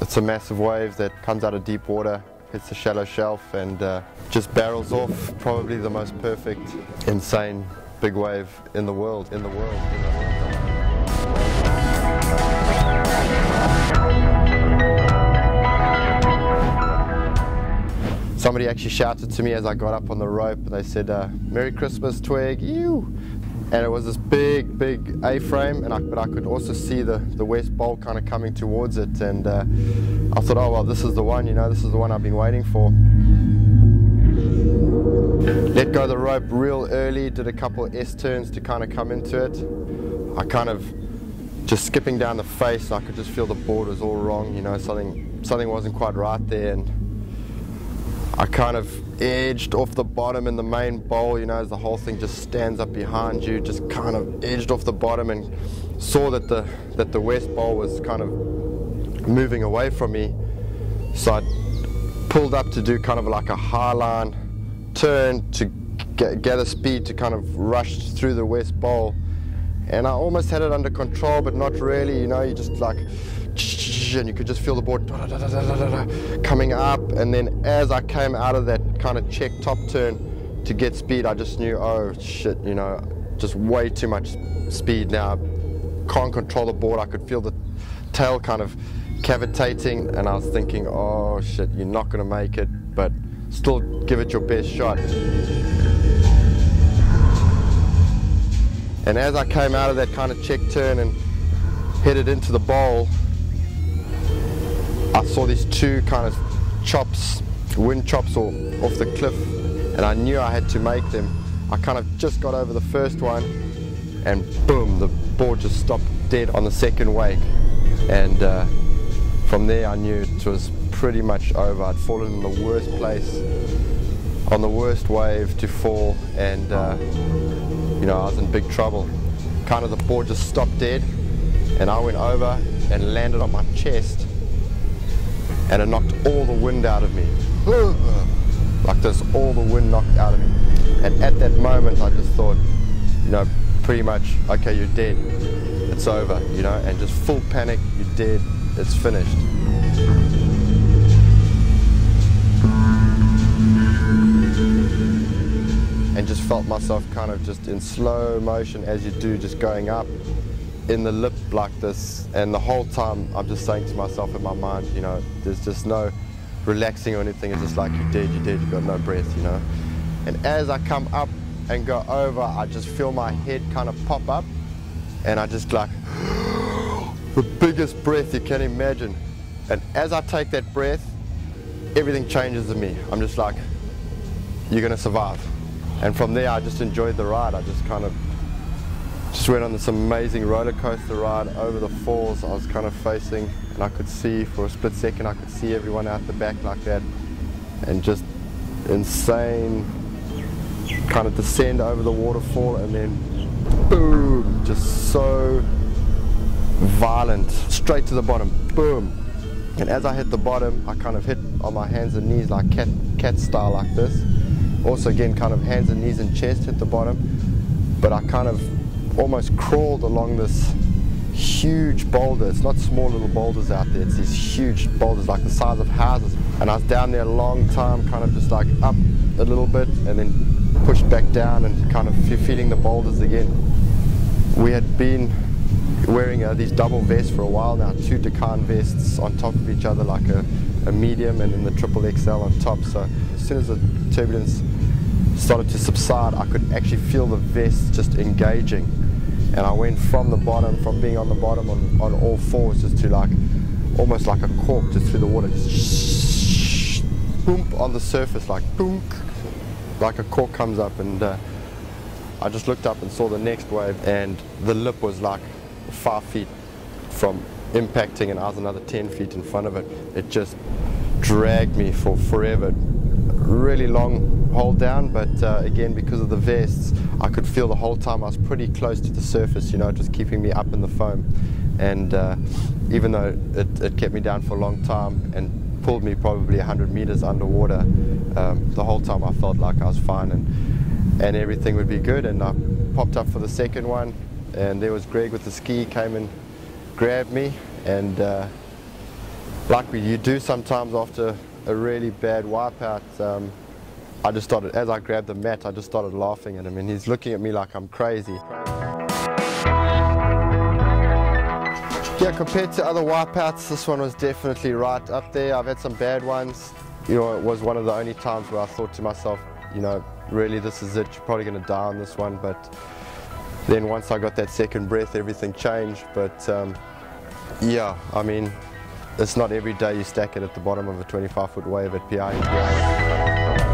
It's a massive wave that comes out of deep water, hits the shallow shelf and uh, just barrels off. Probably the most perfect, insane big wave in the world, in the world. In the world. Somebody actually shouted to me as I got up on the rope and they said, uh, Merry Christmas, Twig, you. And it was this big, big A-frame, and I, but I could also see the, the west bowl kind of coming towards it. And uh, I thought, oh, well, this is the one, you know, this is the one I've been waiting for. Let go the rope real early, did a couple S-turns to kind of come into it. I kind of just skipping down the face, I could just feel the board was all wrong, you know, something, something wasn't quite right there. And I kind of edged off the bottom in the main bowl, you know, as the whole thing just stands up behind you, just kind of edged off the bottom and saw that the that the west bowl was kind of moving away from me. So I pulled up to do kind of like a high line turn to get, gather speed to kind of rush through the west bowl. And I almost had it under control, but not really, you know, you just like and you could just feel the board coming up. And then as I came out of that kind of check top turn to get speed, I just knew, oh shit, you know, just way too much speed now. Can't control the board. I could feel the tail kind of cavitating, and I was thinking, oh shit, you're not going to make it, but still give it your best shot. And as I came out of that kind of check turn and headed into the bowl, I saw these two kind of chops, wind chops or off the cliff, and I knew I had to make them. I kind of just got over the first one, and boom, the board just stopped dead on the second wake. And uh, from there I knew it was pretty much over. I'd fallen in the worst place, on the worst wave to fall, and uh, you know, I was in big trouble. Kind of the board just stopped dead, and I went over and landed on my chest, and it knocked all the wind out of me. Like this, all the wind knocked out of me. And at that moment, I just thought, you know, pretty much, okay, you're dead. It's over, you know, and just full panic, you're dead, it's finished. And just felt myself kind of just in slow motion as you do, just going up in the lip like this and the whole time I'm just saying to myself in my mind, you know, there's just no relaxing or anything, it's just like you're dead, you're dead, you've got no breath, you know. And as I come up and go over, I just feel my head kind of pop up and I just like, the biggest breath you can imagine. And as I take that breath, everything changes in me. I'm just like, you're gonna survive. And from there, I just enjoyed the ride. I just kind of just went on this amazing roller coaster ride over the falls. I was kind of facing and I could see for a split second, I could see everyone out the back like that and just insane kind of descend over the waterfall and then boom, just so violent, straight to the bottom, boom. And as I hit the bottom, I kind of hit on my hands and knees like cat, cat style like this. Also again, kind of hands and knees and chest hit the bottom, but I kind of almost crawled along this huge boulder. It's not small little boulders out there, it's these huge boulders like the size of houses. And I was down there a long time, kind of just like up a little bit and then pushed back down and kind of feeling the boulders again. We had been wearing uh, these double vests for a while now, two Dakar vests on top of each other like a, a medium and then the triple XL on top. So as soon as the turbulence started to subside, I could actually feel the vest just engaging and I went from the bottom, from being on the bottom on, on all fours just to like, almost like a cork just through the water, just boom on the surface, like boom, like a cork comes up and uh, I just looked up and saw the next wave and the lip was like five feet from impacting and I was another 10 feet in front of it. It just dragged me for forever really long hold down, but uh, again, because of the vests, I could feel the whole time I was pretty close to the surface, you know, just keeping me up in the foam. And uh, even though it, it, kept me down for a long time and pulled me probably 100 meters underwater, um, the whole time I felt like I was fine and, and everything would be good. And I popped up for the second one, and there was Greg with the ski, came and grabbed me, and uh, like we, you do sometimes after a really bad wipeout, um, I just started, as I grabbed the mat, I just started laughing at him and he's looking at me like I'm crazy. Yeah, compared to other wipeouts, this one was definitely right up there. I've had some bad ones. You know, it was one of the only times where I thought to myself, you know, really this is it, you're probably going to die on this one. But then once I got that second breath, everything changed. But um, yeah, I mean, it's not every day you stack it at the bottom of a 25 foot wave at Pe'ahi.